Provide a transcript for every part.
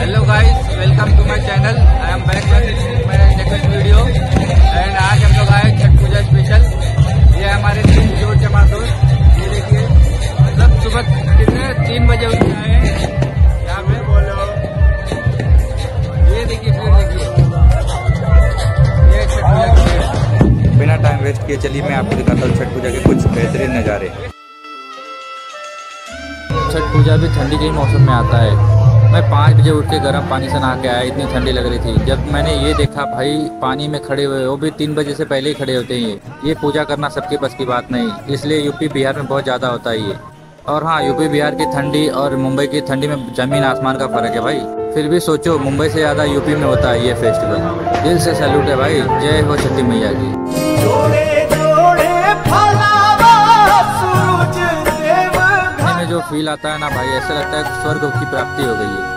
Hello guys welcome to my channel I am back next video and आज हम लोग आए छठ पूजा स्पेशल ये हमारे तीन जोड़ जमा दोस्त। ये देखिए मतलब सुबह कितने तीन बजे उठ आए हैं। यहाँ पे बोलो। ये देखिए फिर देखिए। ये छठ पूजा की बिना टाइम वेस्ट किए चलिए मैं आपको दिखाता हूँ छठ पूजा के कुछ बेहतरीन नज़ारे। छठ पूजा भी ठंडी के मौसम में आता है। मैं पाँच बजे उठ के गर्म पानी से नहा के आया, इतनी ठंडी लग रही थी। जब मैंने ये देखा, भाई, पानी में खड़े हुए वो भी तीन बजे से पहले ही खड़े होते हैं ये। पूजा करना सबके बस की बात नहीं, इसलिए यूपी बिहार में बहुत ज़्यादा होता है ये। और हाँ यूपी बिहार की ठंडी और मुंबई की ठंडी में ज़मीन आसमान का फ़र्क है भाई। फिर भी सोचो, मुंबई से ज़्यादा यूपी में होता है ये फेस्टिवल दिल से सैल्यूट है भाई। जय हो छठी मैया की। फील आता है ना भाई? ऐसा लगता है कि स्वर्ग की प्राप्ति हो गई है।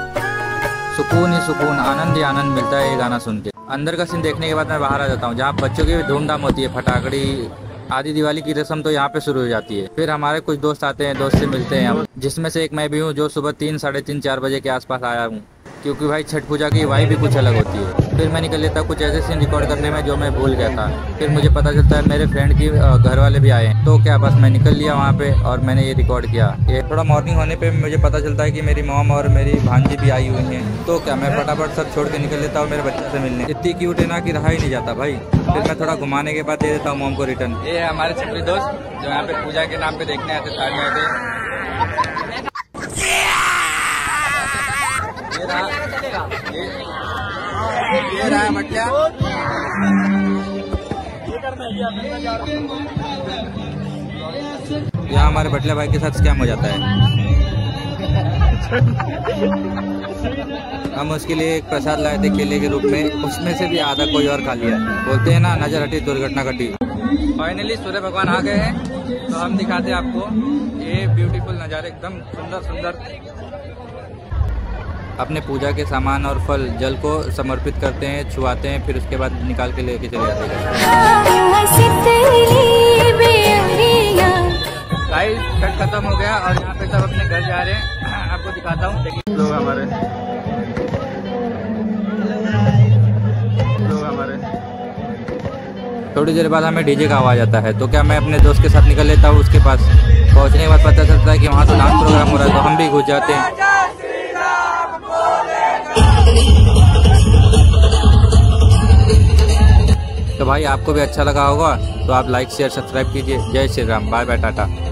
सुकून ही सुकून, आनंद ही आनंद मिलता है ये गाना सुन के। अंदर का सीन देखने के बाद मैं बाहर आ जाता हूँ, जहाँ बच्चों की भी धूमधाम होती है, फटाकड़ी आदि दिवाली की रस्म तो यहाँ पे शुरू हो जाती है। फिर हमारे कुछ दोस्त आते हैं, दोस्त से मिलते हैं। जिसमें से एक मैं भी हूँ, जो सुबह तीन, साढ़े तीन, चार बजे के आसपास आया हूँ। क्योंकि भाई छठ पूजा की वाई भी कुछ अलग होती है। फिर मैं निकल लेता कुछ ऐसे सीन रिकॉर्ड करने में जो मैं भूल गया था। फिर मुझे पता चलता है मेरे फ्रेंड की घर वाले भी आए तो क्या, बस मैं निकल लिया वहाँ पे और मैंने ये रिकॉर्ड किया। ये थोड़ा मॉर्निंग होने पे मुझे पता चलता है कि मेरी मॉम और मेरी भांजी भी आई हुई हैं। तो क्या, मैं फटाफट सब छोड़ के निकल लेता हूँ मेरे बच्चे से मिलने। इतनी क्यूट है ना कि रहा ही नहीं जाता भाई। फिर मैं थोड़ा घुमाने के बाद दे देता हूँ मॉम को रिटर्न ये है हमारे छपरी दोस्त, जो यहाँ पे पूजा के नाम पे देखने आते आते रहा। मटिया यहाँ हमारे बटले भाई के साथ स्कैम हो जाता है। हम उसके लिए एक प्रसाद लाए थे केले के रूप में। उसमें से भी आधा कोई और खा लिया। बोलते हैं ना नज़र हटी दुर्घटना घटी फाइनली सूर्य भगवान आ गए हैं। तो हम दिखाते हैं आपको। ये ब्यूटीफुल नज़ारे, एकदम सुंदर सुंदर अपने पूजा के सामान और फल, जल को समर्पित करते हैं, छुआते हैं, फिर उसके बाद निकाल के लेके चले जाते हैं। छठ खत्म हो गया और यहाँ पे सब अपने घर जा रहे हैं। आपको दिखाता हूँ। लोग हमारे। लोग हमारे। थोड़ी देर बाद हमें डीजे का आवाज़ आता है तो क्या मैं अपने दोस्त के साथ निकल लेता हूँ उसके पास? पहुँचने के बाद पता चलता है कि वहाँ तो डांस प्रोग्राम हो रहा है तो हम भी घुस जाते हैं। तो भाई आपको भी अच्छा लगा होगा तो आप लाइक शेयर सब्सक्राइब कीजिए। जय Shri Ram. Bye bye tata.